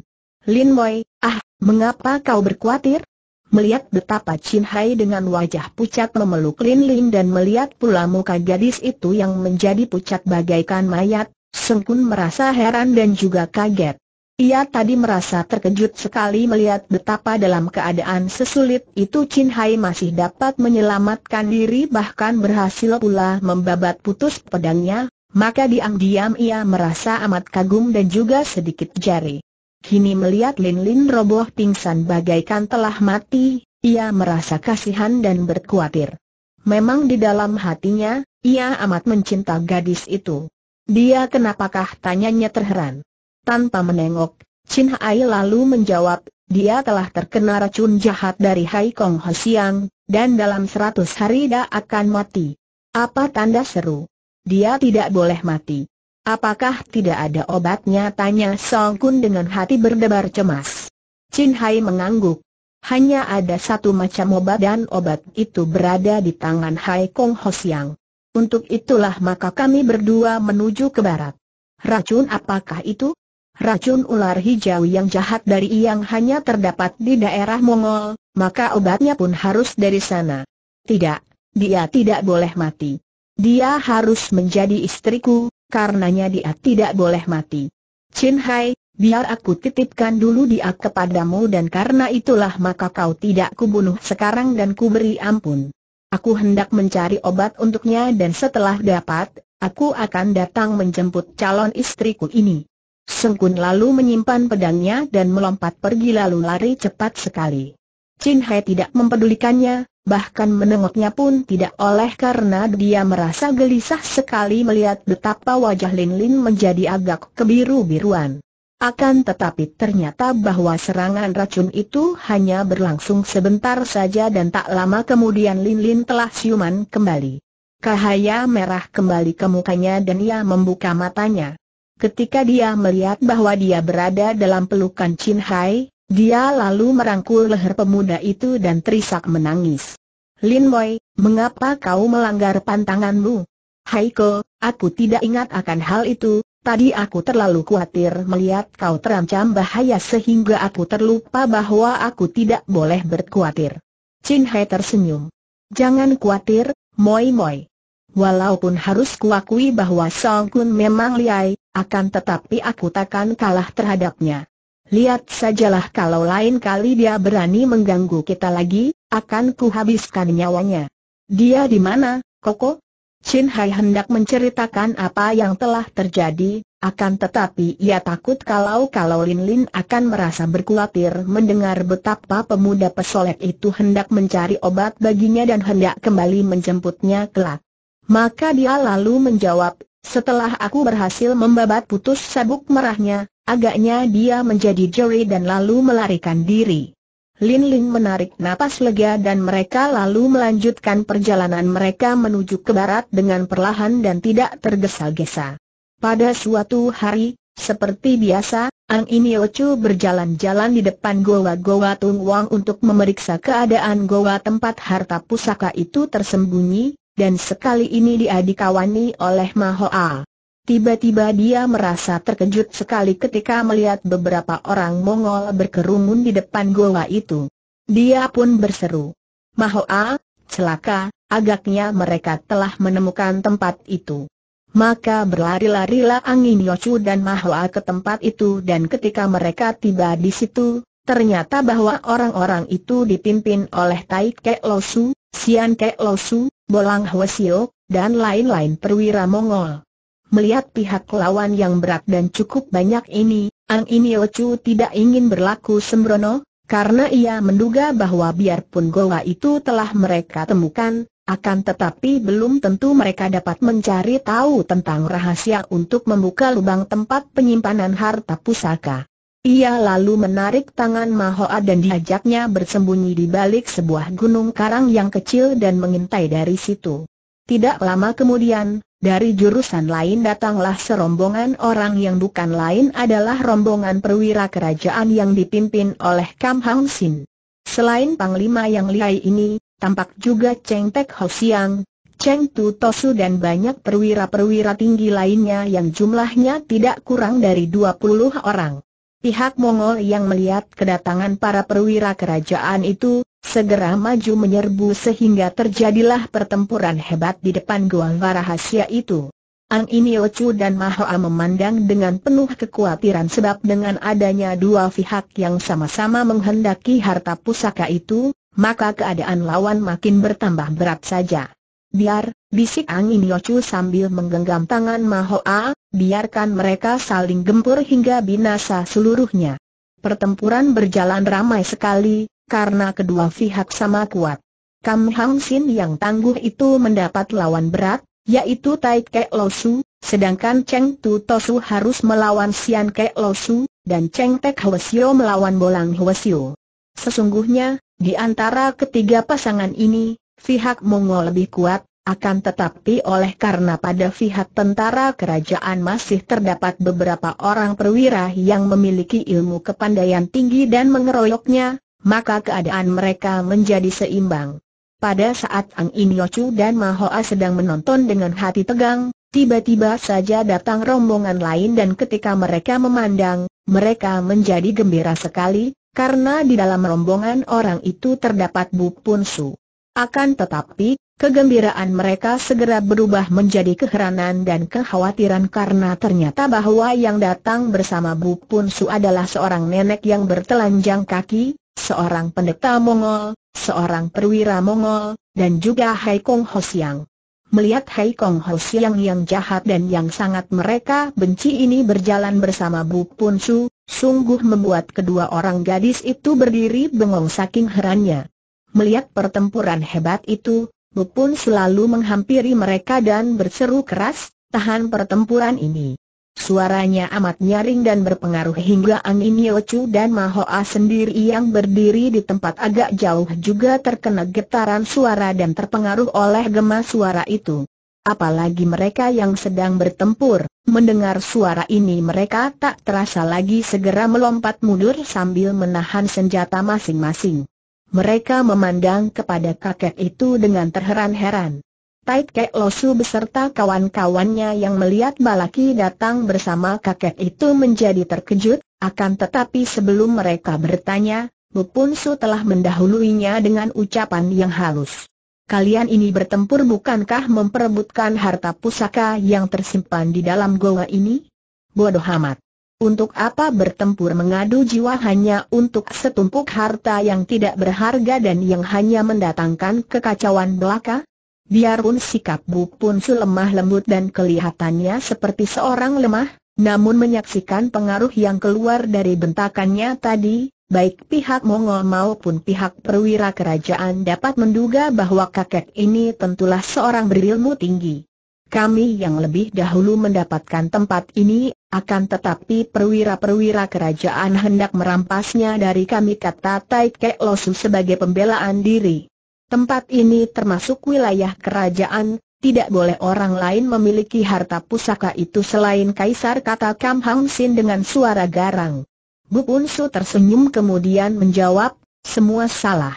Lin Moi, ah, mengapa kau berkhawatir? Melihat betapa Chin Hai dengan wajah pucat memeluk Lin Lin dan melihat pula muka gadis itu yang menjadi pucat bagaikan mayat, Seng Kun merasa heran dan juga kaget. Ia tadi merasa terkejut sekali melihat betapa dalam keadaan sesulit itu Chin Hai masih dapat menyelamatkan diri bahkan berhasil pula membabat putus pedangnya, maka diam-diam ia merasa amat kagum dan juga sedikit jari. Kini melihat Lin Lin roboh pingsan bagaikan telah mati, ia merasa kasihan dan berkhawatir. Memang di dalam hatinya, ia amat mencinta gadis itu. Dia kenapakah tanyanya terheran. Tanpa menengok, Chin Hai lalu menjawab, dia telah terkena racun jahat dari Hai Kong Siang, dan dalam seratus hari dia akan mati. Apa tanda seru? Dia tidak boleh mati. Apakah tidak ada obatnya? Tanya Song Kun dengan hati berdebar cemas. Chin Hai mengangguk. Hanya ada satu macam obat dan obat itu berada di tangan Hai Kong Ho Siang. Untuk itulah maka kami berdua menuju ke barat. Racun apakah itu? Racun ular hijau yang jahat dari yang hanya terdapat di daerah Mongol, maka obatnya pun harus dari sana. Tidak, dia tidak boleh mati. Dia harus menjadi istriku, karenanya dia tidak boleh mati. Chin Hai, biar aku titipkan dulu dia kepadamu dan karena itulah maka kau tidak kubunuh sekarang dan kuberi ampun. Aku hendak mencari obat untuknya dan setelah dapat, aku akan datang menjemput calon istriku ini. Sengkun lalu menyimpan pedangnya dan melompat pergi lalu lari cepat sekali. Chin Hai tidak mempedulikannya, bahkan menengoknya pun tidak oleh karena dia merasa gelisah sekali melihat betapa wajah Lin Lin menjadi agak kebiru-biruan. Akan tetapi ternyata bahwa serangan racun itu hanya berlangsung sebentar saja dan tak lama kemudian Lin Lin telah siuman kembali. Cahaya merah kembali ke mukanya dan ia membuka matanya. Ketika dia melihat bahwa dia berada dalam pelukan Chin Hai, dia lalu merangkul leher pemuda itu dan terisak menangis. Lin Boy, mengapa kau melanggar pantanganmu? Haiko, aku tidak ingat akan hal itu, Tadi aku terlalu khawatir melihat kau terancam bahaya sehingga aku terlupa bahwa aku tidak boleh berkhawatir. Chin Hai tersenyum. Jangan khawatir, Moi Moi. Walaupun harus kuakui bahwa Song Kun memang liai, akan tetapi aku takkan kalah terhadapnya. Lihat sajalah kalau lain kali dia berani mengganggu kita lagi, akan kuhabiskan nyawanya. Dia di mana, Koko? Chin Hai hendak menceritakan apa yang telah terjadi, akan tetapi ia takut kalau-kalau Lin Lin akan merasa berkhawatir mendengar betapa pemuda pesolek itu hendak mencari obat baginya dan hendak kembali menjemputnya kelak. Maka dia lalu menjawab, setelah aku berhasil membabat putus sabuk merahnya, agaknya dia menjadi jeri dan lalu melarikan diri. Lin Lin menarik napas lega dan mereka lalu melanjutkan perjalanan mereka menuju ke barat dengan perlahan dan tidak tergesa-gesa. Pada suatu hari, seperti biasa, Ang Iniochu berjalan-jalan di depan goa-goa Tung Wang untuk memeriksa keadaan goa tempat harta pusaka itu tersembunyi, dan sekali ini dia dikawani oleh Mahoa. Tiba-tiba dia merasa terkejut sekali ketika melihat beberapa orang Mongol berkerumun di depan goa itu. Dia pun berseru. Mahoa, celaka, agaknya mereka telah menemukan tempat itu. Maka berlari-larilah angin Yochu dan Mahoa ke tempat itu dan ketika mereka tiba di situ, ternyata bahwa orang-orang itu dipimpin oleh Tai Kek Losu, Sian Kek Losu, Bolang Hwasio, dan lain-lain perwira Mongol. Melihat pihak lawan yang berat dan cukup banyak ini, Ang Iniochu tidak ingin berlaku sembrono, karena ia menduga bahwa biarpun goa itu telah mereka temukan, akan tetapi belum tentu mereka dapat mencari tahu tentang rahasia untuk membuka lubang tempat penyimpanan harta pusaka. Ia lalu menarik tangan Mahoa dan diajaknya bersembunyi di balik sebuah gunung karang yang kecil dan mengintai dari situ. Tidak lama kemudian, dari jurusan lain datanglah serombongan orang yang bukan lain adalah rombongan perwira kerajaan yang dipimpin oleh Kam Hang Sin. Selain panglima yang lihai ini, tampak juga Cheng Tek Ho Siang, Cheng Tu Tosu dan banyak perwira-perwira tinggi lainnya yang jumlahnya tidak kurang dari 20 orang. Pihak Mongol yang melihat kedatangan para perwira kerajaan itu, segera maju menyerbu sehingga terjadilah pertempuran hebat di depan gua rahasia itu. Ang Iniochu dan Mahoa memandang dengan penuh kekhawatiran sebab dengan adanya dua pihak yang sama-sama menghendaki harta pusaka itu, maka keadaan lawan makin bertambah berat saja. Biar, bisik Ang Iniochu sambil menggenggam tangan Mahoa, biarkan mereka saling gempur hingga binasa seluruhnya. Pertempuran berjalan ramai sekali, karena kedua pihak sama kuat. Kam Hang Sin yang tangguh itu mendapat lawan berat, yaitu Tai Kek Losu, sedangkan Cheng Tu Tosu harus melawan Sian Kek Losu, dan Cheng Tek Hwasyo melawan Bolang Hwasyo. Sesungguhnya, di antara ketiga pasangan ini, pihak Mongol lebih kuat, akan tetapi oleh karena pada pihak tentara kerajaan masih terdapat beberapa orang perwira yang memiliki ilmu kepandaian tinggi dan mengeroyoknya, maka keadaan mereka menjadi seimbang. Pada saat Ang Inyochu dan Mahoa sedang menonton dengan hati tegang, tiba-tiba saja datang rombongan lain dan ketika mereka memandang, mereka menjadi gembira sekali, karena di dalam rombongan orang itu terdapat Bu Pun Su. Akan tetapi, kegembiraan mereka segera berubah menjadi keheranan dan kekhawatiran karena ternyata bahwa yang datang bersama Bu Pun Su adalah seorang nenek yang bertelanjang kaki, seorang pendeta Mongol, seorang perwira Mongol, dan juga Hai Kong Ho Siang. Melihat Hai Kong Ho Siang yang jahat dan yang sangat mereka benci ini berjalan bersama Bu Pun Su, sungguh membuat kedua orang gadis itu berdiri bengong saking herannya. Melihat pertempuran hebat itu, Bu pun selalu menghampiri mereka dan berseru keras, tahan pertempuran ini. Suaranya amat nyaring dan berpengaruh hingga angin Yochu dan Mahoa sendiri yang berdiri di tempat agak jauh juga terkena getaran suara dan terpengaruh oleh gema suara itu. Apalagi mereka yang sedang bertempur, mendengar suara ini mereka tak terasa lagi segera melompat mundur sambil menahan senjata masing-masing. Mereka memandang kepada kakek itu dengan terheran-heran. Tai Kek Losu beserta kawan-kawannya yang melihat Balaki datang bersama kakek itu menjadi terkejut, akan tetapi sebelum mereka bertanya, Bu Pun Su telah mendahuluinya dengan ucapan yang halus. Kalian ini bertempur bukankah memperebutkan harta pusaka yang tersimpan di dalam goa ini? Bodoh amat. Untuk apa bertempur mengadu jiwa hanya untuk setumpuk harta yang tidak berharga dan yang hanya mendatangkan kekacauan belaka? Biarpun sikap Bu Pun Su lemah lembut dan kelihatannya seperti seorang lemah, namun menyaksikan pengaruh yang keluar dari bentakannya tadi, baik pihak Mongol maupun pihak perwira kerajaan dapat menduga bahwa kakek ini tentulah seorang berilmu tinggi. Kami yang lebih dahulu mendapatkan tempat ini, akan tetapi perwira-perwira kerajaan hendak merampasnya dari kami kata Tai Kek Losu sebagai pembelaan diri. Tempat ini termasuk wilayah kerajaan, tidak boleh orang lain memiliki harta pusaka itu selain Kaisar kata Kam Hang Sin dengan suara garang. Bu Punsu tersenyum kemudian menjawab, semua salah.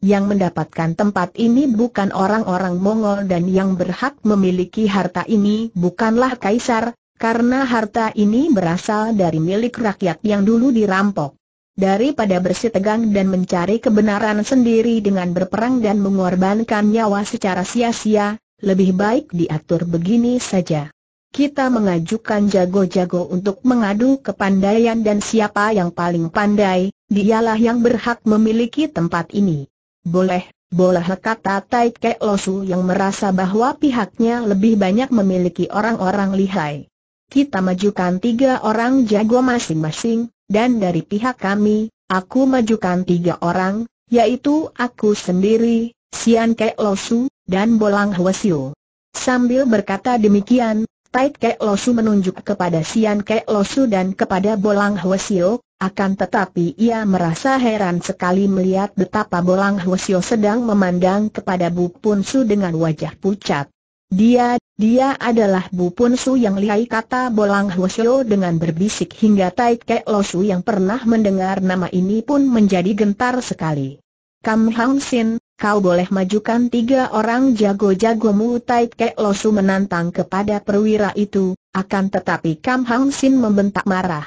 Yang mendapatkan tempat ini bukan orang-orang Mongol dan yang berhak memiliki harta ini bukanlah kaisar, karena harta ini berasal dari milik rakyat yang dulu dirampok. Daripada bersitegang dan mencari kebenaran sendiri dengan berperang dan mengorbankan nyawa secara sia-sia, lebih baik diatur begini saja. Kita mengajukan jago-jago untuk mengadu kepandaian dan siapa yang paling pandai, dialah yang berhak memiliki tempat ini. Boleh, boleh kata Tai Losu yang merasa bahwa pihaknya lebih banyak memiliki orang-orang lihai. Kita majukan tiga orang jago masing-masing, dan dari pihak kami, aku majukan tiga orang, yaitu aku sendiri, Sian Kek Losu, dan Bolang Hwasyo. Sambil berkata demikian, Tai Kek Losu menunjuk kepada Sian Kek Losu dan kepada Bolang Hwasyo, akan tetapi ia merasa heran sekali melihat betapa Bolang Hwasyo sedang memandang kepada Bu Pun Su dengan wajah pucat. Dia, dia adalah Bu Pun Su yang lihai kata Bolang Hwasyo dengan berbisik hingga Tai Kek Losu yang pernah mendengar nama ini pun menjadi gentar sekali. Kam Hang Sin, kau boleh majukan tiga orang jago-jagomu Tai Kek Losu menantang kepada perwira itu, akan tetapi Kam Hang Sin membentak marah.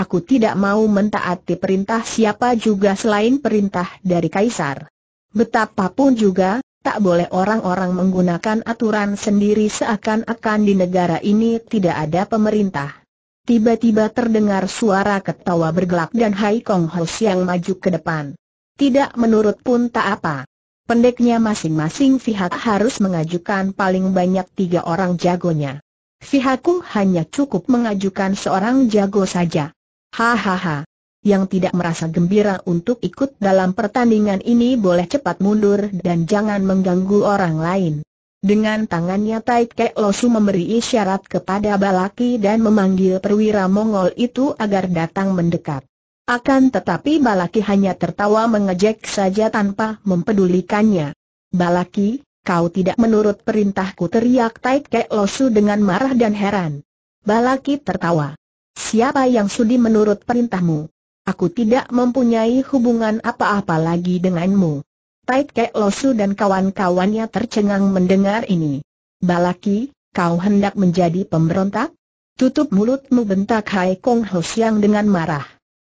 Aku tidak mau mentaati perintah siapa juga selain perintah dari Kaisar. Betapapun juga, tak boleh orang-orang menggunakan aturan sendiri seakan-akan di negara ini tidak ada pemerintah. Tiba-tiba terdengar suara ketawa bergelak dan Hai Kong Hos yang maju ke depan. Tidak menurut pun tak apa. Pendeknya masing-masing pihak harus mengajukan paling banyak tiga orang jagonya. Pihakku hanya cukup mengajukan seorang jago saja. Hahaha. Yang tidak merasa gembira untuk ikut dalam pertandingan ini boleh cepat mundur dan jangan mengganggu orang lain. Dengan tangannya Tai Kek Losu memberi isyarat kepada Balaki dan memanggil perwira Mongol itu agar datang mendekat. Akan tetapi Balaki hanya tertawa mengejek saja tanpa mempedulikannya. Balaki, kau tidak menurut perintahku teriak Tai Kek Losu dengan marah dan heran. Balaki tertawa. Siapa yang sudi menurut perintahmu? Aku tidak mempunyai hubungan apa-apa lagi denganmu. Tai Kek Losu dan kawan-kawannya tercengang mendengar ini. Balaki, kau hendak menjadi pemberontak? Tutup mulutmu bentak Hai Kong Ho Siang dengan marah.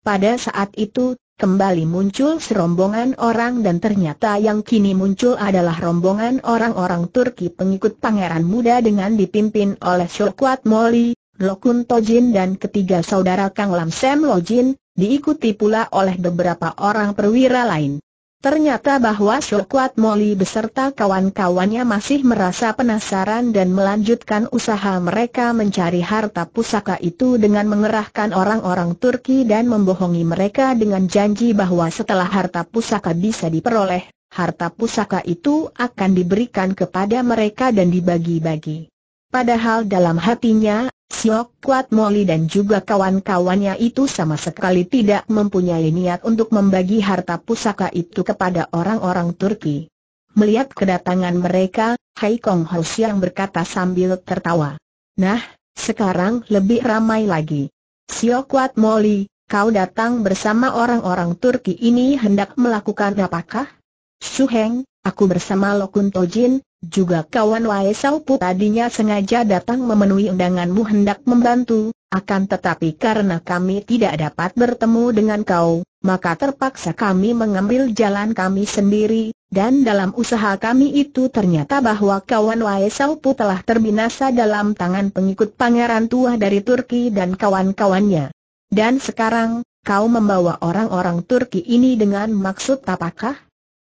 Pada saat itu, kembali muncul serombongan orang dan ternyata yang kini muncul adalah rombongan orang-orang Turki pengikut pangeran muda dengan dipimpin oleh Shokwat Moli, Lokun Tojin dan ketiga saudara Kang Lam Sem Lojin, diikuti pula oleh beberapa orang perwira lain. Ternyata bahwa Shokwat Moli beserta kawan-kawannya masih merasa penasaran dan melanjutkan usaha mereka mencari harta pusaka itu dengan mengerahkan orang-orang Turki dan membohongi mereka dengan janji bahwa setelah harta pusaka bisa diperoleh, harta pusaka itu akan diberikan kepada mereka dan dibagi-bagi. Padahal dalam hatinya, Siok Kuat Moli dan juga kawan-kawannya itu sama sekali tidak mempunyai niat untuk membagi harta pusaka itu kepada orang-orang Turki. Melihat kedatangan mereka, Hai Kong Hos yang berkata sambil tertawa. Nah, sekarang lebih ramai lagi. Siok Kuat Moli, kau datang bersama orang-orang Turki ini hendak melakukan apakah? Suheng, aku bersama Lokun Tojin, juga kawan Wai Saupu tadinya sengaja datang memenuhi undanganmu hendak membantu, akan tetapi karena kami tidak dapat bertemu dengan kau, maka terpaksa kami mengambil jalan kami sendiri, dan dalam usaha kami itu ternyata bahwa kawan Wai Saupu telah terbinasa dalam tangan pengikut pangeran tua dari Turki dan kawan-kawannya. Dan sekarang, kau membawa orang-orang Turki ini dengan maksud apakah?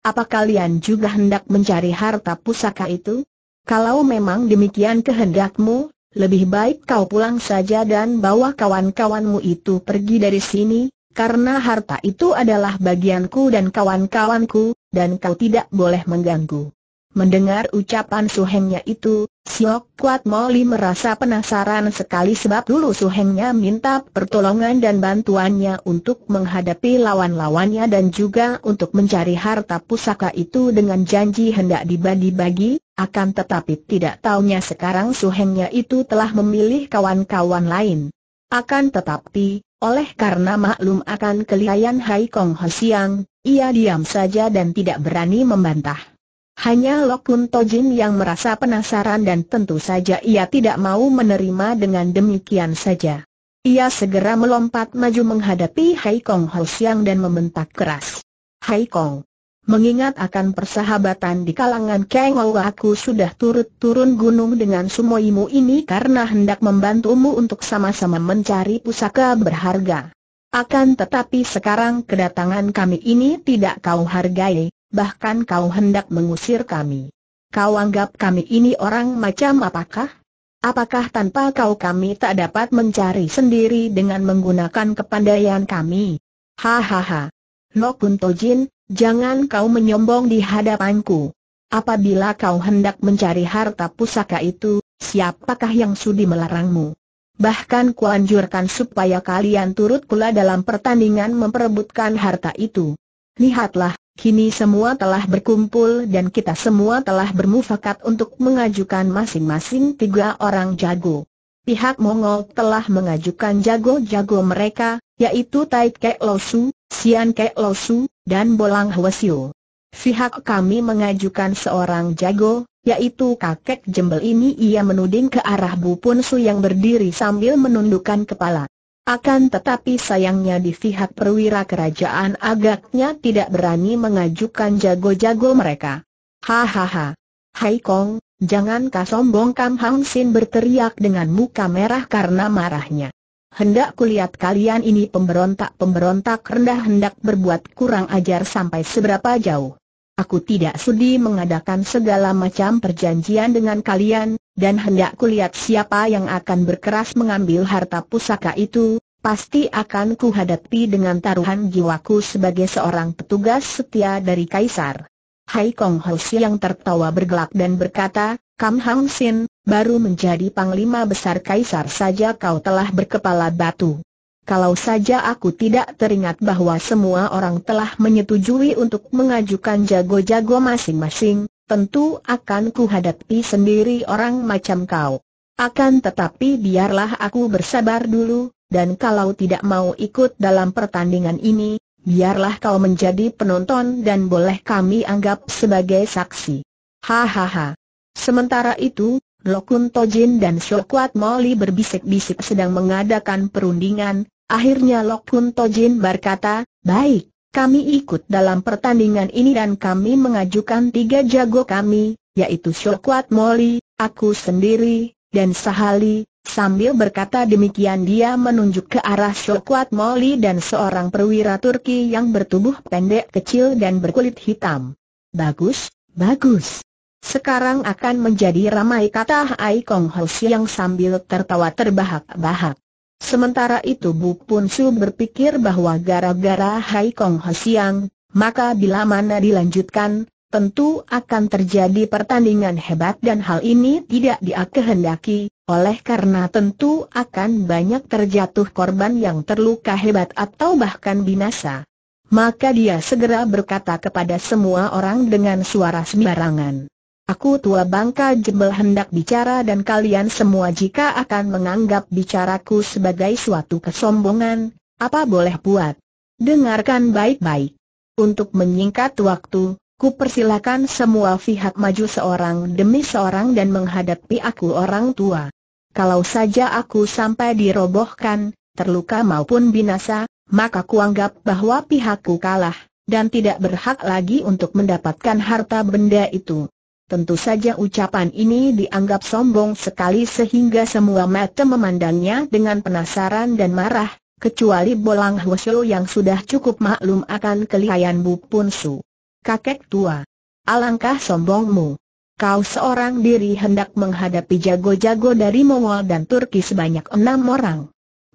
Apa kalian juga hendak mencari harta pusaka itu? Kalau memang demikian kehendakmu, lebih baik kau pulang saja dan bawa kawan-kawanmu itu pergi dari sini, karena harta itu adalah bagianku dan kawan-kawanku, dan kau tidak boleh mengganggu. Mendengar ucapan suhengnya itu, Siok Kuat Moli merasa penasaran sekali sebab dulu suhengnya minta pertolongan dan bantuannya untuk menghadapi lawan-lawannya dan juga untuk mencari harta pusaka itu dengan janji hendak dibagi-bagi, akan tetapi tidak taunya sekarang suhengnya itu telah memilih kawan-kawan lain. Akan tetapi, oleh karena maklum akan kelihayan Hai Kong Hosiang, ia diam saja dan tidak berani membantah. Hanya Lokun Tojin yang merasa penasaran dan tentu saja ia tidak mau menerima dengan demikian saja. Ia segera melompat maju menghadapi Hai Kong Ho Siang dan membentak keras. Hai Kong, mengingat akan persahabatan di kalangan Kang Ou aku sudah turut turun gunung dengan sumoimu ini karena hendak membantumu untuk sama-sama mencari pusaka berharga. Akan tetapi sekarang kedatangan kami ini tidak kau hargai, bahkan kau hendak mengusir kami. Kau anggap kami ini orang macam apakah? Apakah tanpa kau kami tak dapat mencari sendiri dengan menggunakan kepandaian kami? Hahaha. No Tojin, jangan kau menyombong di hadapanku. Apabila kau hendak mencari harta pusaka itu, siapakah yang sudi melarangmu? Bahkan kuanjurkan supaya kalian turut pula dalam pertandingan memperebutkan harta itu. Lihatlah, Kini semua telah berkumpul dan kita semua telah bermufakat untuk mengajukan masing-masing tiga orang jago. Pihak Mongol telah mengajukan jago-jago mereka, yaitu Tai Kek Losu, Sian Kek Losu, dan Bolang Hwasyo. Pihak kami mengajukan seorang jago, yaitu kakek jembel ini ia menuding ke arah Bu Pun Su yang berdiri sambil menundukkan kepala. Akan tetapi sayangnya di pihak perwira kerajaan agaknya tidak berani mengajukan jago-jago mereka. Hahaha. Hai Kong, jangan kau sombong Kam Hang Sin berteriak dengan muka merah karena marahnya. Hendak kulihat kalian ini pemberontak-pemberontak rendah hendak berbuat kurang ajar sampai seberapa jauh. Aku tidak sudi mengadakan segala macam perjanjian dengan kalian, dan hendak kulihat siapa yang akan berkeras mengambil harta pusaka itu, pasti akan kuhadapi dengan taruhan jiwaku sebagai seorang petugas setia dari Kaisar. Hai Kong Hos yang tertawa bergelak dan berkata, Kam Hang Sin, baru menjadi panglima besar Kaisar saja kau telah berkepala batu. Kalau saja aku tidak teringat bahwa semua orang telah menyetujui untuk mengajukan jago-jago masing-masing, tentu akan kuhadapi sendiri orang macam kau. Akan tetapi biarlah aku bersabar dulu, dan kalau tidak mau ikut dalam pertandingan ini, biarlah kau menjadi penonton dan boleh kami anggap sebagai saksi. Hahaha. Sementara itu, Lokun Tojin dan Shokwat Molly berbisik-bisik sedang mengadakan perundingan, akhirnya Lokun Tojin berkata, baik, kami ikut dalam pertandingan ini dan kami mengajukan tiga jago kami, yaitu Shokwat Molly, aku sendiri, dan Sahali, Sambil berkata demikian dia menunjuk ke arah Shokwat Molly dan seorang perwira Turki yang bertubuh pendek kecil dan berkulit hitam. Bagus, bagus. Sekarang akan menjadi ramai kata Hai Kong yang sambil tertawa terbahak-bahak. Sementara itu Bu Pun Su berpikir bahwa gara-gara Hai Kong Siang, maka bila mana dilanjutkan, tentu akan terjadi pertandingan hebat dan hal ini tidak dia kehendaki, oleh karena tentu akan banyak terjatuh korban yang terluka hebat atau bahkan binasa. Maka dia segera berkata kepada semua orang dengan suara sembarangan. Aku tua bangka jebel hendak bicara dan kalian semua jika akan menganggap bicaraku sebagai suatu kesombongan, apa boleh buat? Dengarkan baik-baik. Untuk menyingkat waktu, Ku persilakan semua pihak maju seorang demi seorang dan menghadapi aku orang tua. Kalau saja aku sampai dirobohkan, terluka maupun binasa, maka kuanggap bahwa pihakku kalah, dan tidak berhak lagi untuk mendapatkan harta benda itu. Tentu saja ucapan ini dianggap sombong sekali sehingga semua mata memandangnya dengan penasaran dan marah, kecuali Bolang Hwasyo yang sudah cukup maklum akan kelihayan Bu Punsu kakek tua. Alangkah sombongmu. Kau seorang diri hendak menghadapi jago-jago dari Mongol dan Turki sebanyak enam orang.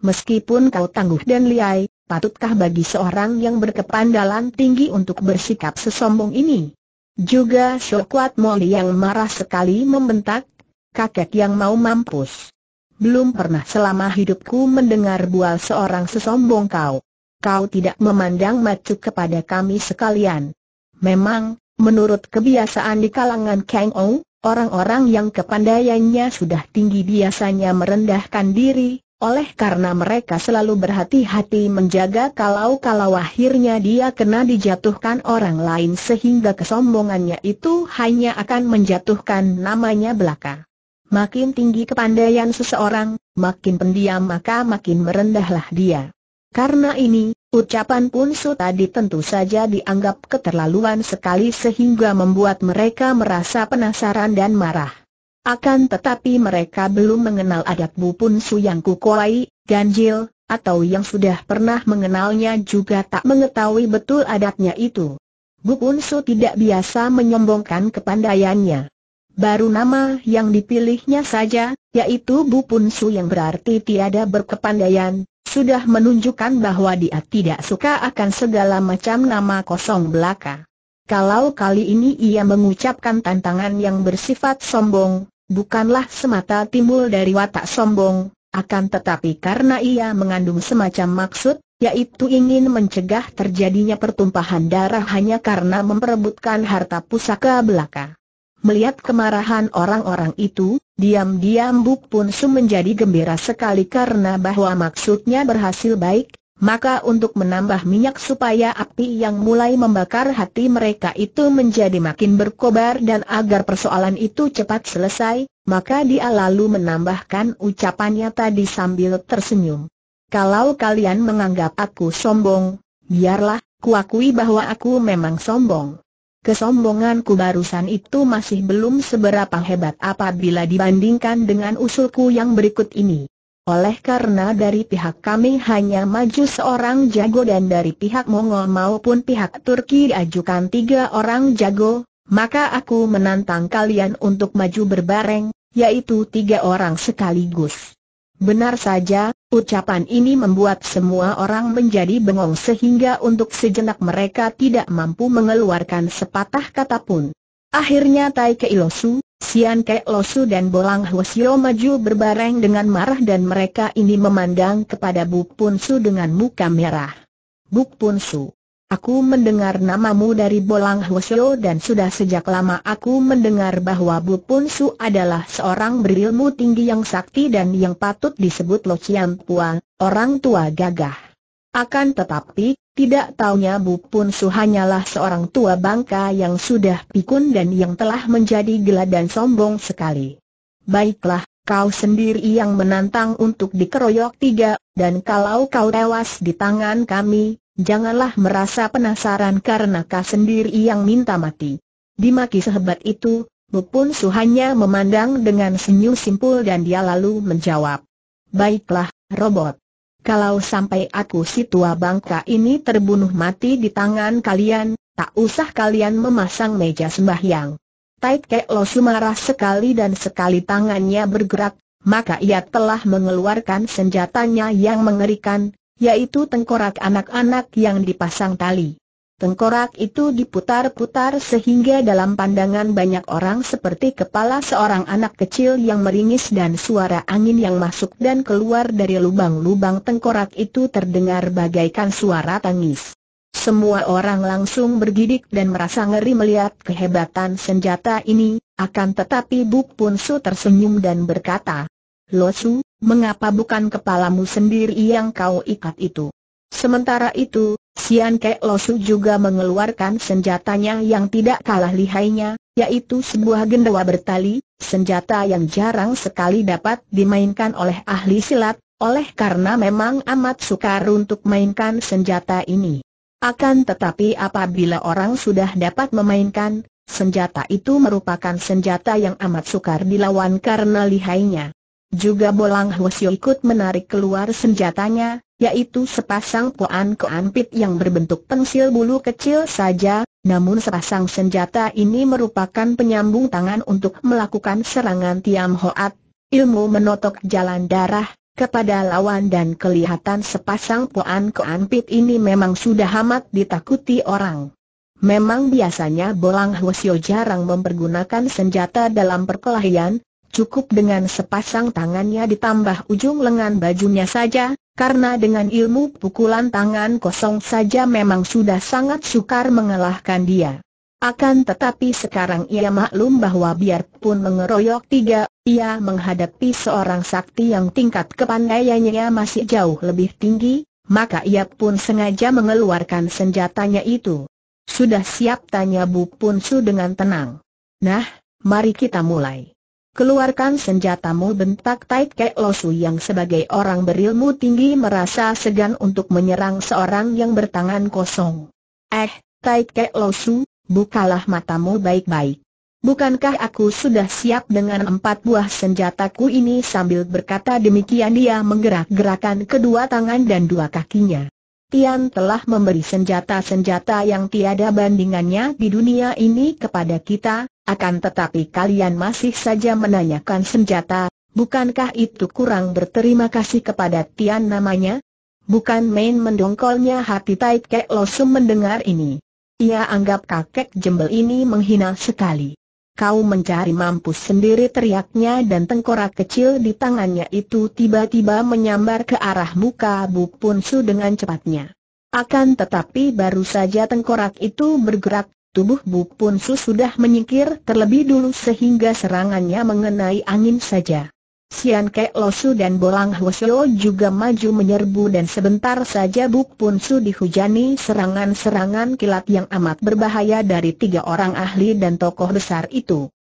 Meskipun kau tangguh dan liai, patutkah bagi seorang yang berkepandalan tinggi untuk bersikap sesombong ini? Juga Shokwat Moli yang marah sekali membentak, kakek yang mau mampus. Belum pernah selama hidupku mendengar bual seorang sesombong kau. Kau tidak memandang macu kepada kami sekalian. Memang, menurut kebiasaan di kalangan Kang Ou, orang-orang yang kepandaiannya sudah tinggi biasanya merendahkan diri, oleh karena mereka selalu berhati-hati menjaga kalau-kalau akhirnya dia kena dijatuhkan orang lain sehingga kesombongannya itu hanya akan menjatuhkan namanya belaka. Makin tinggi kepandaian seseorang, makin pendiam maka makin merendahlah dia. Karena ini, ucapan Punsu tadi tentu saja dianggap keterlaluan sekali sehingga membuat mereka merasa penasaran dan marah. Akan tetapi mereka belum mengenal adat Bu Punsu yang kukuai, ganjil, atau yang sudah pernah mengenalnya juga tak mengetahui betul adatnya itu. Bu Punsu tidak biasa menyombongkan kepandaiannya. Baru nama yang dipilihnya saja, yaitu Bu Punsu yang berarti tiada berkepandaian, sudah menunjukkan bahwa dia tidak suka akan segala macam nama kosong belaka. Kalau kali ini ia mengucapkan tantangan yang bersifat sombong, bukanlah semata timbul dari watak sombong, akan tetapi karena ia mengandung semacam maksud, yaitu ingin mencegah terjadinya pertumpahan darah hanya karena memperebutkan harta pusaka belaka. Melihat kemarahan orang-orang itu, diam-diam Buk Pun Su menjadi gembira sekali karena bahwa maksudnya berhasil baik, maka untuk menambah minyak supaya api yang mulai membakar hati mereka itu menjadi makin berkobar dan agar persoalan itu cepat selesai, maka dia lalu menambahkan ucapannya tadi sambil tersenyum. Kalau kalian menganggap aku sombong, biarlah, kuakui bahwa aku memang sombong. Kesombonganku barusan itu masih belum seberapa hebat apabila dibandingkan dengan usulku yang berikut ini. Oleh karena dari pihak kami hanya maju seorang jago dan dari pihak Mongol maupun pihak Turki diajukan tiga orang jago, maka aku menantang kalian untuk maju berbareng, yaitu tiga orang sekaligus. Benar saja, ucapan ini membuat semua orang menjadi bengong sehingga untuk sejenak mereka tidak mampu mengeluarkan sepatah kata pun. Akhirnya Tai Keilosu, Sian Kek Losu dan Bolang Hwasyo maju berbareng dengan marah dan mereka ini memandang kepada Bu Punsu dengan muka merah. Bu Punsu. Aku mendengar namamu dari Bolang Hwasyo dan sudah sejak lama aku mendengar bahwa Bu Pun Su adalah seorang berilmu tinggi yang sakti dan yang patut disebut Lo Chiam Puan, orang tua gagah. Akan tetapi, tidak taunya Bu Pun Su hanyalah seorang tua bangka yang sudah pikun dan yang telah menjadi gila dan sombong sekali. Baiklah, kau sendiri yang menantang untuk dikeroyok tiga, dan kalau kau tewas di tangan kami, Janganlah merasa penasaran karena kau sendiri yang minta mati. Dimaki sehebat itu, Bupun Su hanya memandang dengan senyum simpul dan dia lalu menjawab. Baiklah, robot. Kalau sampai aku si tua bangka ini terbunuh mati di tangan kalian, tak usah kalian memasang meja sembahyang. Tait Kek Lo marah sekali dan sekali tangannya bergerak, maka ia telah mengeluarkan senjatanya yang mengerikan, yaitu tengkorak anak-anak yang dipasang tali. Tengkorak itu diputar-putar sehingga dalam pandangan banyak orang seperti kepala seorang anak kecil yang meringis dan suara angin yang masuk dan keluar dari lubang-lubang tengkorak itu terdengar bagaikan suara tangis. Semua orang langsung bergidik dan merasa ngeri melihat kehebatan senjata ini, akan tetapi Buk Pun Su tersenyum dan berkata, Losu, mengapa bukan kepalamu sendiri yang kau ikat itu? Sementara itu, Sian Kek Losu juga mengeluarkan senjatanya yang tidak kalah lihainya, yaitu sebuah gendawa bertali, senjata yang jarang sekali dapat dimainkan oleh ahli silat, oleh karena memang amat sukar untuk mainkan senjata ini. Akan tetapi apabila orang sudah dapat memainkan, senjata itu merupakan senjata yang amat sukar dilawan karena lihainya. Juga Bolang Hwasyo ikut menarik keluar senjatanya, yaitu sepasang poan keanpit yang berbentuk pensil bulu kecil saja, namun sepasang senjata ini merupakan penyambung tangan untuk melakukan serangan Tiam Hoat, ilmu menotok jalan darah, kepada lawan dan kelihatan sepasang poan keanpit ini memang sudah amat ditakuti orang. Memang biasanya Bolang Hwasyo jarang mempergunakan senjata dalam perkelahian, cukup dengan sepasang tangannya ditambah ujung lengan bajunya saja, karena dengan ilmu pukulan tangan kosong saja memang sudah sangat sukar mengalahkan dia. Akan tetapi sekarang ia maklum bahwa biarpun mengeroyok tiga, ia menghadapi seorang sakti yang tingkat kepandaiannya masih jauh lebih tinggi, maka ia pun sengaja mengeluarkan senjatanya itu. Sudah siap tanya Bu Pun Su dengan tenang. Nah, mari kita mulai. Keluarkan senjatamu bentak Tai Kek Losu yang sebagai orang berilmu tinggi merasa segan untuk menyerang seorang yang bertangan kosong. Eh, Tai Kek Losu, bukalah matamu baik-baik. Bukankah aku sudah siap dengan empat buah senjataku ini sambil berkata demikian dia menggerak-gerakan kedua tangan dan dua kakinya. Tian telah memberi senjata-senjata yang tiada bandingannya di dunia ini kepada kita, akan tetapi kalian masih saja menanyakan senjata, bukankah itu kurang berterima kasih kepada Tian namanya? Bukan main mendongkolnya hati Tai Kek Losum mendengar ini. Ia anggap kakek jembel ini menghina sekali. Kau mencari mampus sendiri teriaknya dan tengkorak kecil di tangannya itu tiba-tiba menyambar ke arah muka Bu Pun Su dengan cepatnya. Akan tetapi baru saja tengkorak itu bergerak, tubuh Bu Pun Su sudah menyingkir terlebih dulu sehingga serangannya mengenai angin saja. Sian Kek Losu dan Bolang Hwasyo juga maju menyerbu dan sebentar saja Bu Pun Su dihujani serangan-serangan kilat yang amat berbahaya dari tiga orang ahli dan tokoh besar itu.